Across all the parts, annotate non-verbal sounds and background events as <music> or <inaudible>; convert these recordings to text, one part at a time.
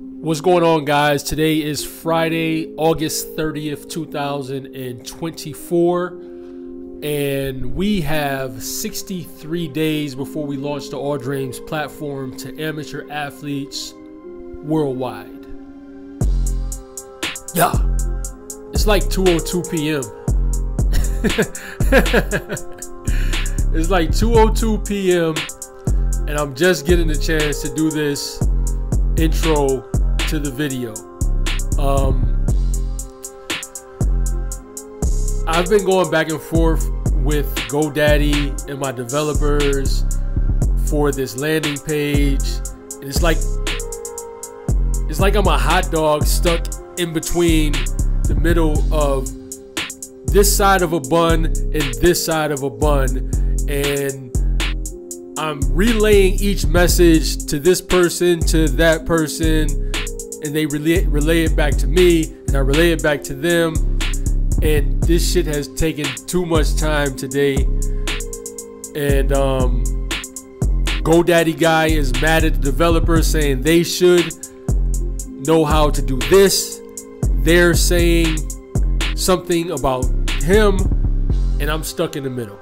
What's going on, guys? Today is Friday, August 30th, 2024, and we have 63 days before we launch the All Dreams platform to amateur athletes worldwide. Yeah, it's like 2:02 p.m. <laughs> it's like 2:02 p.m. and I'm just getting the chance to do this intro to the video. Um, I've been going back and forth with GoDaddy and my developers for this landing page. And it's like it's like I'm a hot dog stuck in between the middle of this side of a bun and this side of a bun and I'm relaying each message to this person, to that person, and they relay, relay it back to me, and I relay it back to them. And this shit has taken too much time today. And um, GoDaddy guy is mad at the developers saying they should know how to do this. They're saying something about him, and I'm stuck in the middle.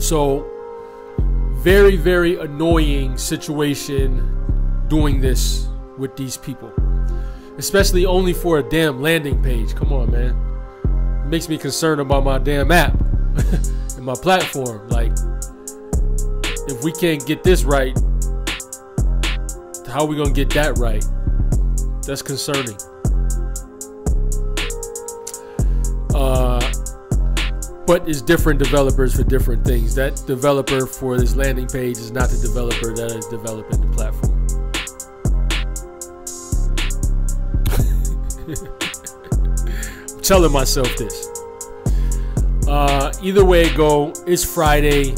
So, very, very annoying situation doing this with these people. Especially only for a damn landing page. Come on, man. It makes me concerned about my damn app <laughs> and my platform. Like, if we can't get this right, how are we gonna get that right? That's concerning. But it's different developers for different things. That developer for this landing page is not the developer that is developing the platform. <laughs> I'm telling myself this. Uh, either way it go, it's Friday.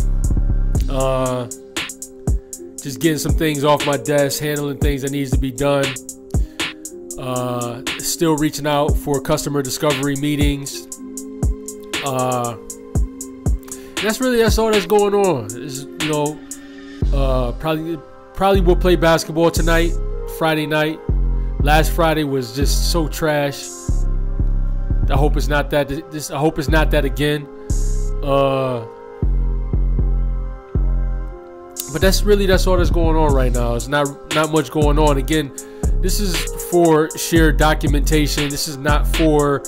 Uh, just getting some things off my desk, handling things that needs to be done. Uh, still reaching out for customer discovery meetings. Uh, that's really that's all that's going on. Is you know, uh, probably probably we'll play basketball tonight, Friday night. Last Friday was just so trash. I hope it's not that. This I hope it's not that again. Uh, but that's really that's all that's going on right now. It's not not much going on. Again, this is for shared documentation. This is not for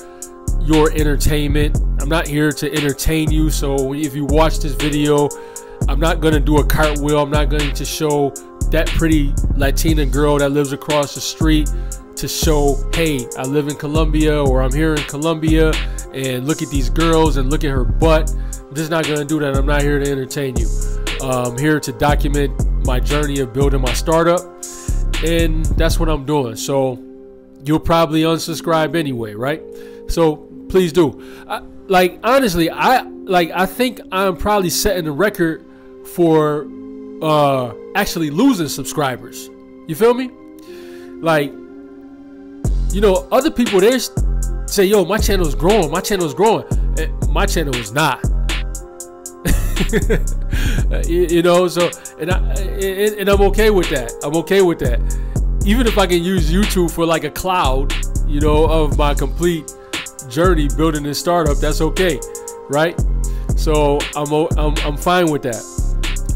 your entertainment. I'm not here to entertain you. So if you watch this video, I'm not gonna do a cartwheel. I'm not going to show that pretty Latina girl that lives across the street to show, hey, I live in Colombia or I'm here in Colombia and look at these girls and look at her butt. I'm just not gonna do that. I'm not here to entertain you. I'm here to document my journey of building my startup, and that's what I'm doing. So you'll probably unsubscribe anyway, right? So please do. I, like honestly, I like I think I'm probably setting the record for uh actually losing subscribers. You feel me? Like, you know, other people there say, "Yo, my channel is growing. My channel is growing." Eh, my channel is not. <laughs> you know, so and I and, and I'm okay with that. I'm okay with that. Even if I can use YouTube for like a cloud, you know, of my complete journey building this startup, that's okay, right? So I'm I'm, I'm fine with that.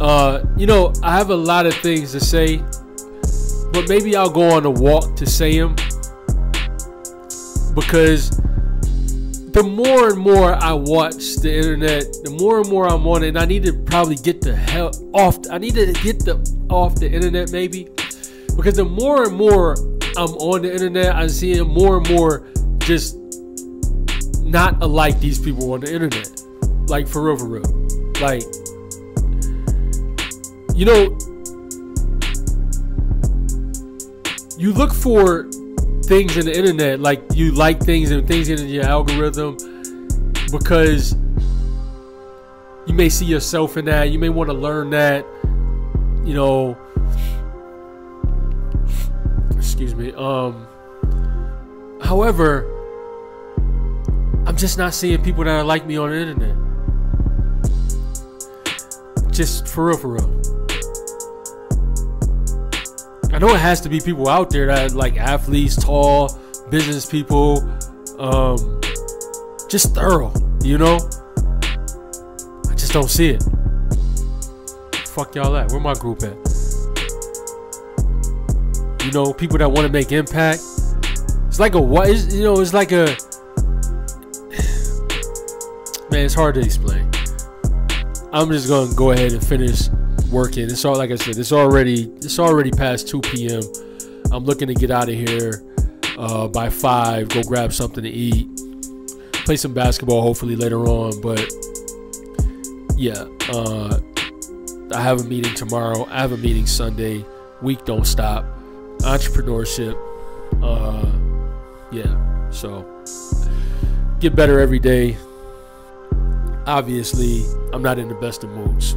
Uh, you know, I have a lot of things to say, but maybe I'll go on a walk to say them because the more and more I watch the internet, the more and more I'm on it. And I need to probably get the hell off. I need to get the off the internet maybe because the more and more I'm on the internet, I'm seeing more and more just not alike these people on the internet. Like for real, for real. Like you know, you look for things in the internet, like you like things and things in your algorithm because you may see yourself in that. You may want to learn that. You know, excuse me. Um, however, just not seeing people that are like me on the internet. Just for real, for real. I know it has to be people out there that like athletes, tall, business people, um, just thorough, you know? I just don't see it. Fuck y'all at? Where my group at? You know, people that want to make impact. It's like a what is you know, it's like a man, it's hard to explain. I'm just gonna go ahead and finish working. It's all like I said, it's already it's already past 2 p.m. I'm looking to get out of here uh, by five, go grab something to eat, play some basketball hopefully later on. But yeah, uh, I have a meeting tomorrow. I have a meeting Sunday. Week don't stop. Entrepreneurship. Uh, yeah, so get better every day. Obviously, I'm not in the best of moods.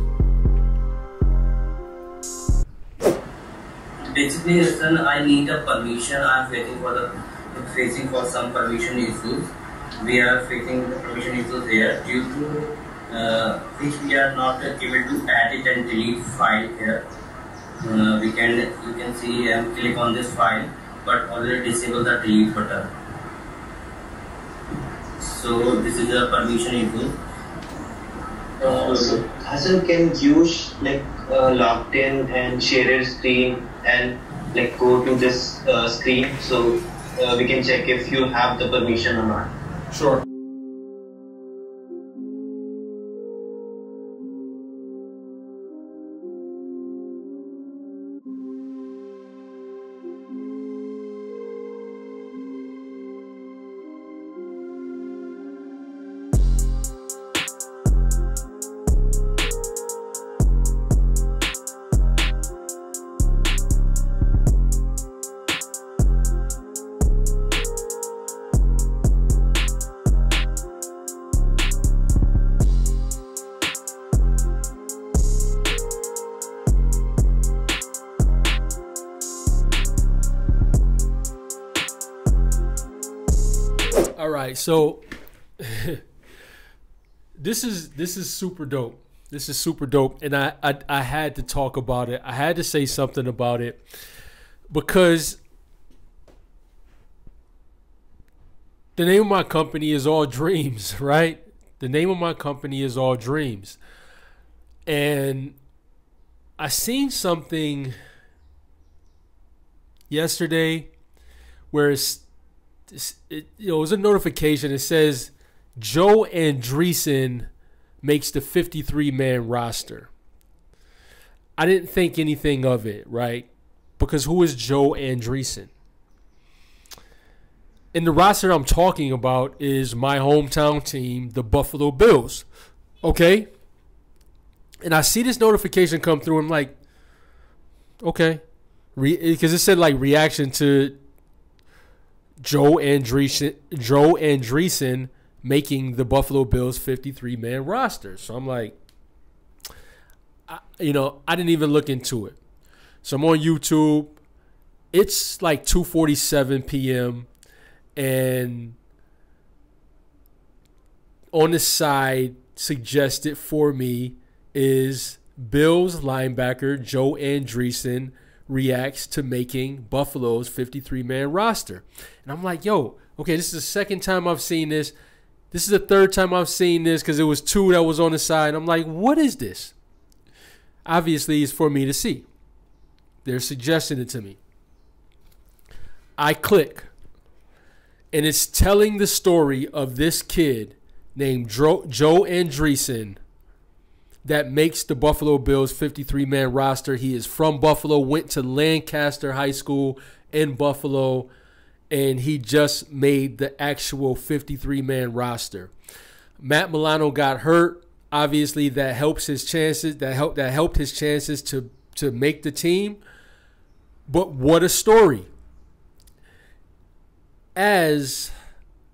basically listen i need a permission. I'm waiting for the facing for some permission issues. We are facing the permission issues here. Due to uh, which we are not able to add it and delete file here. Uh, we can you can see and click on this file but already disable the delete button. So this is a permission issue uh, so Hassan can use like uh, logged in and share your screen and like go to this uh, screen so uh, we can check if you have the permission or not. Sure. Right, so <laughs> this is this is super dope. This is super dope, and I, I I had to talk about it. I had to say something about it because the name of my company is All Dreams, <laughs> right? The name of my company is All Dreams, and I seen something yesterday where it's it, you know, it was a notification. It says Joe Andreessen makes the 53 man roster. I didn't think anything of it, right? Because who is Joe Andreessen? And the roster I'm talking about is my hometown team, the Buffalo Bills. Okay? And I see this notification come through. I'm like, okay. Because it said like reaction to Joe Andreessen, Joe Andreessen making the Buffalo Bills 53 man roster. So I'm like, I, you know, I didn't even look into it. So I'm on YouTube. It's like 2:47 p.m. and on the side suggested for me is Bills linebacker Joe Andreessen reacts to making Buffalo's 53 man roster. And I'm like, yo, okay, this is the second time I've seen this. This is the third time I've seen this because it was two that was on the side. I'm like, what is this? Obviously, it's for me to see. They're suggesting it to me. I click, and it's telling the story of this kid named Joe Andreessen that makes the Buffalo Bills 53 man roster. He is from Buffalo, went to Lancaster High School in Buffalo, and he just made the actual 53 man roster. Matt Milano got hurt. Obviously, that helps his chances. That helped that helped his chances to to make the team. But what a story! As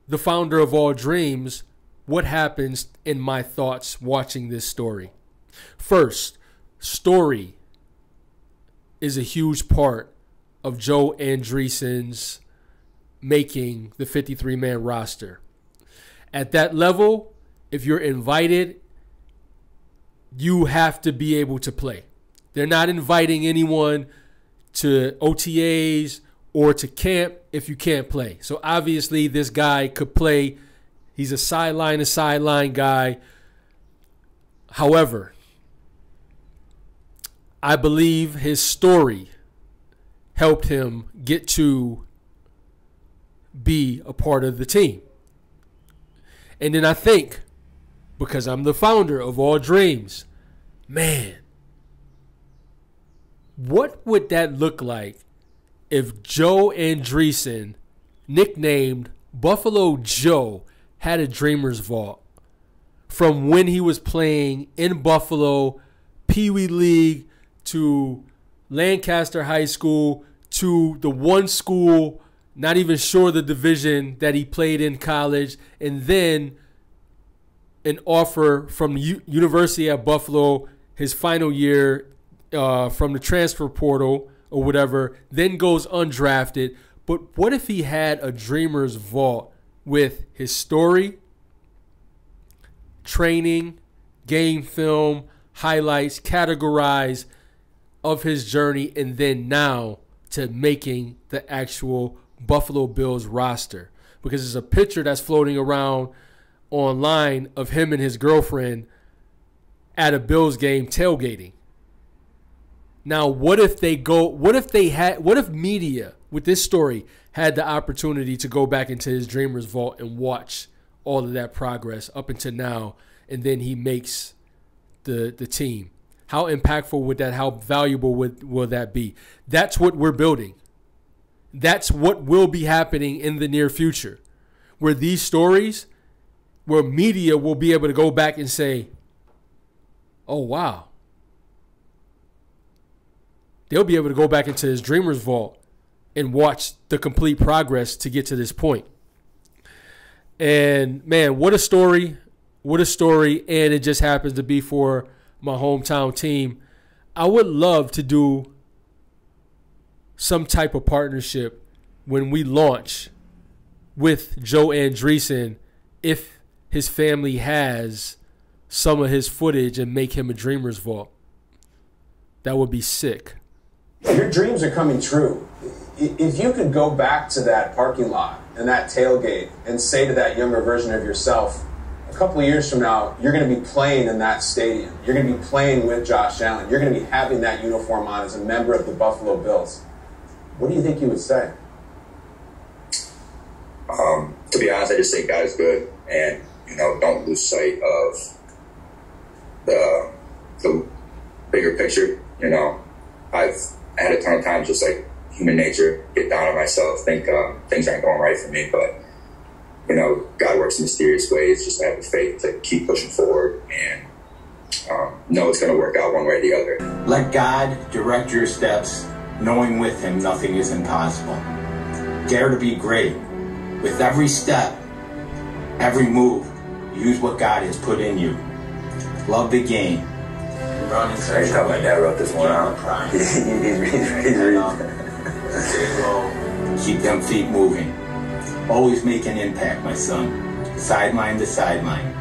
the founder of All Dreams, what happens in my thoughts watching this story? First, story is a huge part of Joe Andreessen's making the 53 man roster. At that level, if you're invited, you have to be able to play. They're not inviting anyone to OTAs or to camp if you can't play. So obviously, this guy could play. He's a sideline to sideline guy. However, I believe his story helped him get to be a part of the team. And then I think, because I'm the founder of All Dreams, man, what would that look like if Joe Andreessen, nicknamed Buffalo Joe, had a Dreamer's Vault from when he was playing in Buffalo, Pee Wee League to Lancaster High School to the one school, not even sure the division that he played in college, and then an offer from U- University at Buffalo his final year uh, from the transfer portal or whatever, then goes undrafted. But what if he had a dreamer's vault with his story, training, game film, highlights, categorized of his journey, and then now to making the actual Buffalo Bills roster? Because there's a picture that's floating around online of him and his girlfriend at a Bills game tailgating. Now, what if they go? What if they had? What if media with this story had the opportunity to go back into his dreamer's vault and watch all of that progress up until now, and then he makes the the team? How impactful would that? How valuable would will that be? That's what we're building. That's what will be happening in the near future, where these stories, where media will be able to go back and say, "Oh wow." they'll be able to go back into his dreamer's vault and watch the complete progress to get to this point. And man, what a story! What a story! And it just happens to be for my hometown team. I would love to do some type of partnership when we launch with Joe Andreessen if his family has some of his footage and make him a Dreamer's Vault. That would be sick. Your dreams are coming true. If you could go back to that parking lot and that tailgate and say to that younger version of yourself, couple of years from now, you're going to be playing in that stadium. You're going to be playing with Josh Allen. You're going to be having that uniform on as a member of the Buffalo Bills. What do you think you would say? Um, to be honest, I just think God is good, and you know, don't lose sight of the the bigger picture. You know, I've had a ton of times just like human nature, get down on myself, think um, things aren't going right for me. But, you know, God works in mysterious ways. Just have the faith to keep pushing forward and um, know it's going to work out one way or the other. Let God direct your steps, knowing with Him nothing is impossible. Dare to be great. With every step, every move, use what God has put in you. Love the game Ron and Sergio. Hey, my dad wrote this one out. he's, he's, he's, he's reading. Keep them feet moving. Always make an impact, my son. Sideline to sideline.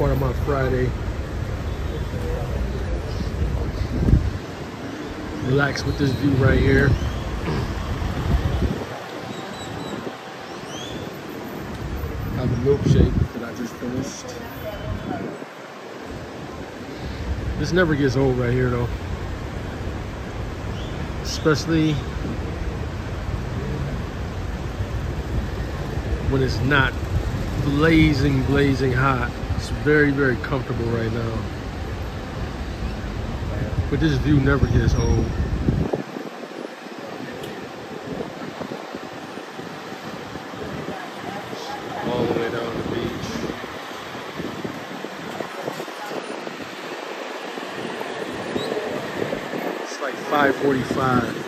Of my Friday. Relax with this view right here. Have a milkshake that I just finished. This never gets old right here though. Especially when it's not blazing, blazing hot. It's very, very comfortable right now. But this view never gets old. All the way down the beach. It's like 5.45 p.m.